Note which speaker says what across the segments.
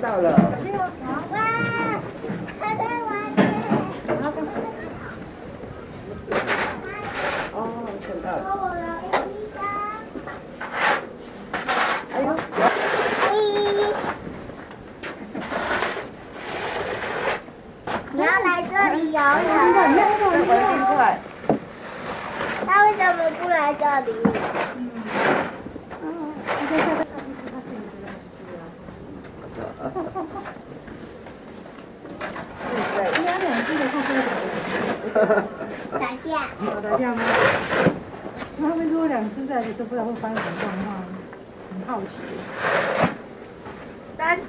Speaker 1: 看到了。
Speaker 2: 哇，他在玩呢。
Speaker 1: 哦，看到了。
Speaker 2: 我来一个。
Speaker 1: 哎呦，
Speaker 2: 一。你要来这里游泳？他为什么不来这里？
Speaker 3: 你俩两只的看这个
Speaker 2: 打架。
Speaker 3: 打打架。吗？他们如果两只在一起，都不知道会发生什么状况，很好奇。
Speaker 2: 打架。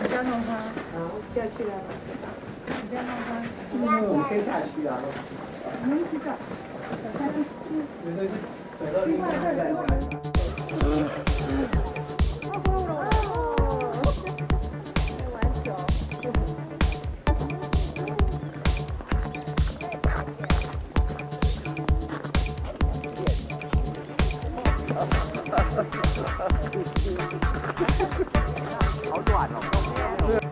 Speaker 3: 你不要弄它，好，下去了。你不要弄它，
Speaker 1: 嗯，可以下去啊。
Speaker 3: 你们去找。
Speaker 1: 另外再玩。好短哦。